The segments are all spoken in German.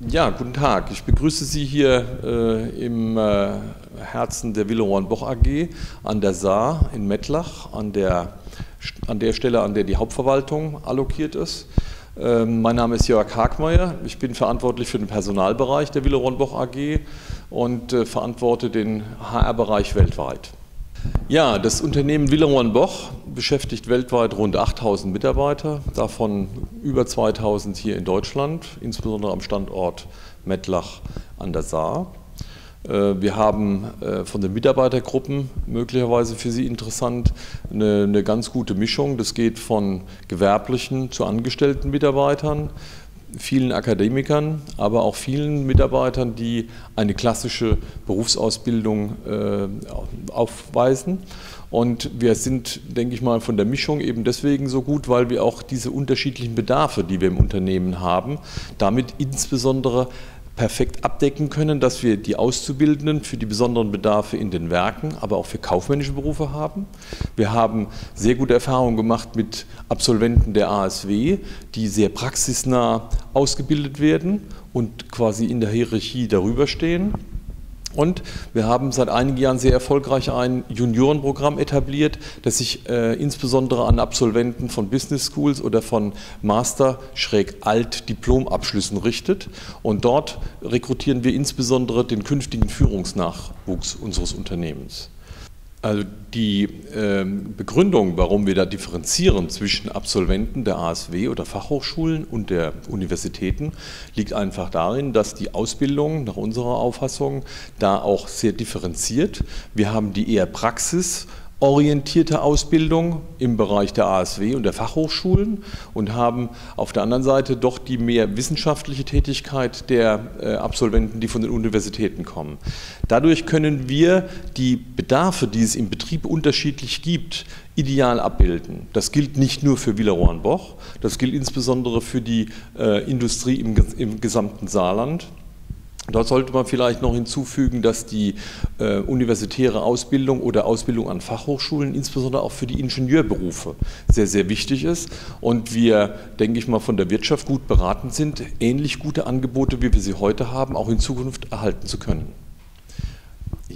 Ja, guten Tag. Ich begrüße Sie hier äh, im äh, Herzen der Willeroy Boch AG an der Saar in Mettlach, an der, an der Stelle, an der die Hauptverwaltung allokiert ist. Ähm, mein Name ist Jörg Hagmeier. Ich bin verantwortlich für den Personalbereich der Willeroy Boch AG und äh, verantworte den HR-Bereich weltweit. Ja, das Unternehmen Willeroy Boch beschäftigt weltweit rund 8000 Mitarbeiter, davon über 2000 hier in Deutschland, insbesondere am Standort Mettlach an der Saar. Äh, wir haben äh, von den Mitarbeitergruppen möglicherweise für Sie interessant eine, eine, ganz gute Mischung. Das geht von gewerblichen zu angestellten Mitarbeitern vielen Akademikern, aber auch vielen Mitarbeitern, die eine klassische Berufsausbildung äh, aufweisen. Und wir sind, denke ich mal, von der Mischung eben deswegen so gut, weil wir auch diese unterschiedlichen Bedarfe, die wir im Unternehmen haben, damit insbesondere perfekt abdecken können, dass wir die Auszubildenden für die besonderen Bedarfe in den Werken, aber auch für kaufmännische Berufe haben. Wir haben sehr gute Erfahrungen gemacht mit Absolventen der ASW, die sehr praxisnah ausgebildet werden und quasi in der Hierarchie darüber stehen. Und wir haben seit einigen Jahren sehr erfolgreich ein Juniorenprogramm etabliert, das sich äh, insbesondere an Absolventen von Business Schools oder von Master-Alt-Diplomabschlüssen richtet. Und dort rekrutieren wir insbesondere den künftigen Führungsnachwuchs unseres Unternehmens. Also die äh, Begründung, warum wir da differenzieren zwischen Absolventen der ASW oder Fachhochschulen und der Universitäten, liegt einfach darin, dass die Ausbildung nach unserer Auffassung da auch sehr differenziert. Wir haben die eher Praxis- orientierte Ausbildung im Bereich der ASW und der Fachhochschulen und haben auf der anderen Seite doch die mehr wissenschaftliche Tätigkeit der äh, Absolventen, die von den Universitäten kommen. Dadurch können wir die Bedarfe, die es im Betrieb unterschiedlich gibt, ideal abbilden. Das gilt nicht nur für Villeroy-en-Boch, das gilt insbesondere für die äh, Industrie im, im gesamten Saarland. Dort sollte man vielleicht noch hinzufügen, dass die äh, universitäre Ausbildung oder Ausbildung an Fachhochschulen insbesondere auch für die Ingenieurberufe sehr, sehr wichtig ist und wir, denke ich mal, von der Wirtschaft gut beraten sind, ähnlich gute Angebote, wie wir sie heute haben, auch in Zukunft erhalten zu können.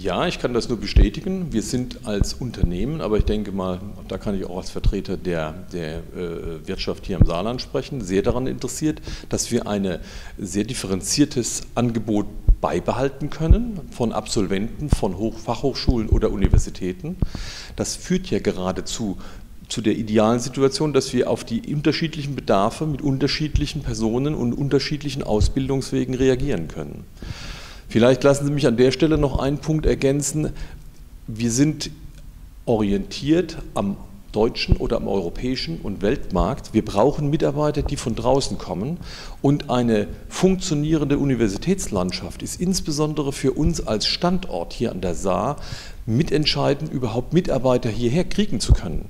Ja, ich kann das nur bestätigen. Wir sind als Unternehmen, aber ich denke mal, da kann ich auch als Vertreter der, der äh, Wirtschaft hier im Saarland sprechen, sehr daran interessiert, dass wir ein sehr differenziertes Angebot beibehalten können von Absolventen von Hoch Fachhochschulen oder Universitäten. Das führt ja geradezu zu der idealen Situation, dass wir auf die unterschiedlichen Bedarfe mit unterschiedlichen Personen und unterschiedlichen Ausbildungswegen reagieren können. Vielleicht lassen Sie mich an der Stelle noch einen Punkt ergänzen. Wir sind orientiert am deutschen oder am europäischen und Weltmarkt. Wir brauchen Mitarbeiter, die von draußen kommen. Und eine funktionierende Universitätslandschaft ist insbesondere für uns als Standort hier an der Saar mitentscheidend, überhaupt Mitarbeiter hierher kriegen zu können.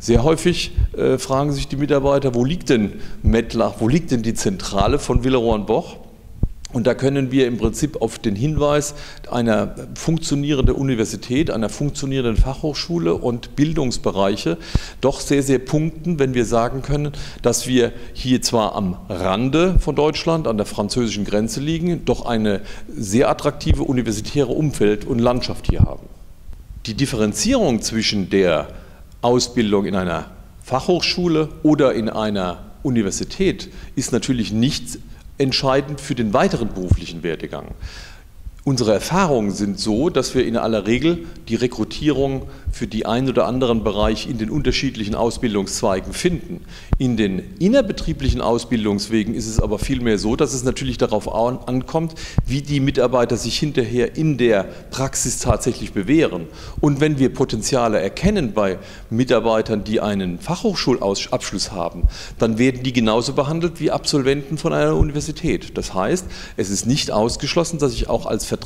Sehr häufig äh, fragen sich die Mitarbeiter, wo liegt denn Mettlach, wo liegt denn die Zentrale von Willeroy-Boch? Und da können wir im Prinzip auf den Hinweis einer funktionierenden Universität, einer funktionierenden Fachhochschule und Bildungsbereiche doch sehr, sehr punkten, wenn wir sagen können, dass wir hier zwar am Rande von Deutschland, an der französischen Grenze liegen, doch eine sehr attraktive universitäre Umfeld und Landschaft hier haben. Die Differenzierung zwischen der Ausbildung in einer Fachhochschule oder in einer Universität ist natürlich nicht entscheidend für den weiteren beruflichen Werdegang. Unsere Erfahrungen sind so, dass wir in aller Regel die Rekrutierung für die einen oder anderen Bereich in den unterschiedlichen Ausbildungszweigen finden. In den innerbetrieblichen Ausbildungswegen ist es aber vielmehr so, dass es natürlich darauf ankommt, wie die Mitarbeiter sich hinterher in der Praxis tatsächlich bewähren. Und wenn wir Potenziale erkennen bei Mitarbeitern, die einen Fachhochschulabschluss haben, dann werden die genauso behandelt wie Absolventen von einer Universität. Das heißt, es ist nicht ausgeschlossen, dass ich auch als Vertreter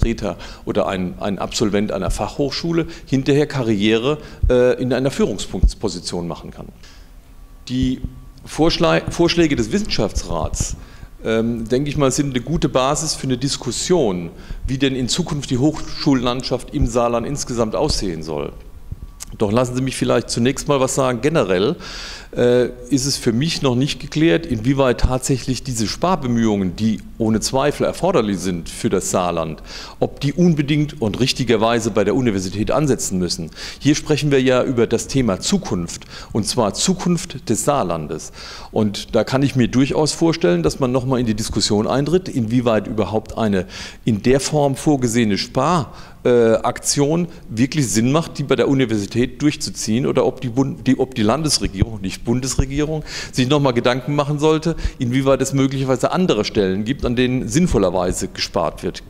oder ein, ein Absolvent einer Fachhochschule hinterher Karriere äh, in einer Führungsposition machen kann. Die Vorschläge des Wissenschaftsrats ähm, denke ich mal, sind eine gute Basis für eine Diskussion, wie denn in Zukunft die Hochschullandschaft im Saarland insgesamt aussehen soll. Doch lassen Sie mich vielleicht zunächst mal was sagen. Generell äh, ist es für mich noch nicht geklärt, inwieweit tatsächlich diese Sparbemühungen, die ohne Zweifel erforderlich sind für das Saarland, ob die unbedingt und richtigerweise bei der Universität ansetzen müssen. Hier sprechen wir ja über das Thema Zukunft und zwar Zukunft des Saarlandes. Und da kann ich mir durchaus vorstellen, dass man nochmal in die Diskussion eintritt, inwieweit überhaupt eine in der Form vorgesehene Spar äh, Aktion wirklich Sinn macht, die bei der Universität durchzuziehen oder ob die, Bund, die, ob die Landesregierung, nicht Bundesregierung, sich nochmal Gedanken machen sollte, inwieweit es möglicherweise andere Stellen gibt, an denen sinnvollerweise gespart wird.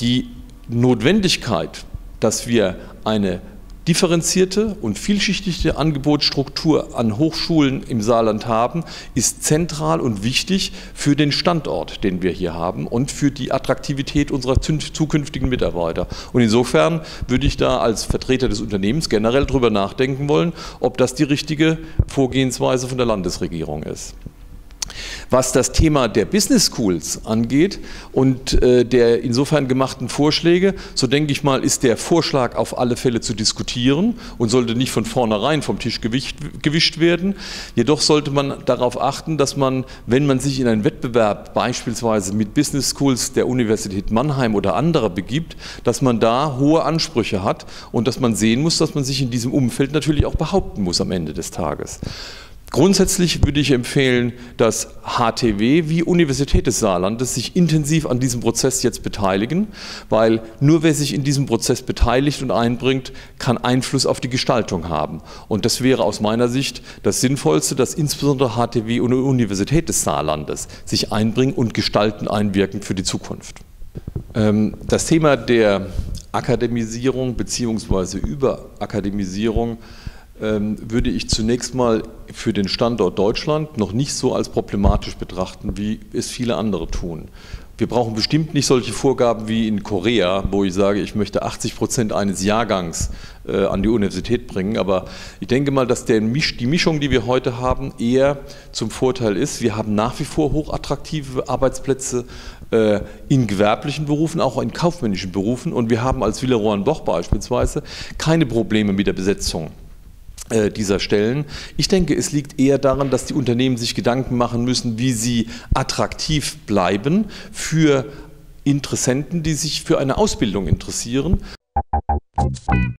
Die Notwendigkeit, dass wir eine differenzierte und vielschichtige Angebotsstruktur an Hochschulen im Saarland haben, ist zentral und wichtig für den Standort, den wir hier haben und für die Attraktivität unserer zukünftigen Mitarbeiter. Und insofern würde ich da als Vertreter des Unternehmens generell darüber nachdenken wollen, ob das die richtige Vorgehensweise von der Landesregierung ist. Was das Thema der Business Schools angeht und äh, der insofern gemachten Vorschläge, so denke ich mal, ist der Vorschlag auf alle Fälle zu diskutieren und sollte nicht von vornherein vom Tisch gewischt, gewischt werden. Jedoch sollte man darauf achten, dass man, wenn man sich in einen Wettbewerb beispielsweise mit Business Schools der Universität Mannheim oder anderer begibt, dass man da hohe Ansprüche hat und dass man sehen muss, dass man sich in diesem Umfeld natürlich auch behaupten muss am Ende des Tages. Grundsätzlich würde ich empfehlen, dass HTW wie Universität des Saarlandes sich intensiv an diesem Prozess jetzt beteiligen, weil nur wer sich in diesem Prozess beteiligt und einbringt, kann Einfluss auf die Gestaltung haben. Und das wäre aus meiner Sicht das Sinnvollste, dass insbesondere HTW und Universität des Saarlandes sich einbringen und gestalten, einwirken für die Zukunft. Ähm, das Thema der Akademisierung bzw. Überakademisierung würde ich zunächst mal für den Standort Deutschland noch nicht so als problematisch betrachten, wie es viele andere tun. Wir brauchen bestimmt nicht solche Vorgaben wie in Korea, wo ich sage, ich möchte 80 Prozent eines Jahrgangs äh, an die Universität bringen. Aber ich denke mal, dass der die Mischung, die wir heute haben, eher zum Vorteil ist. Wir haben nach wie vor hochattraktive Arbeitsplätze äh, in gewerblichen Berufen, auch in kaufmännischen Berufen. Und wir haben als Villeroy-en-Boch beispielsweise keine Probleme mit der Besetzung. Äh, dieser Stellen. Ich denke, es liegt eher daran, dass die Unternehmen sich Gedanken machen müssen, wie sie attraktiv bleiben für Interessenten, die sich für eine Ausbildung interessieren.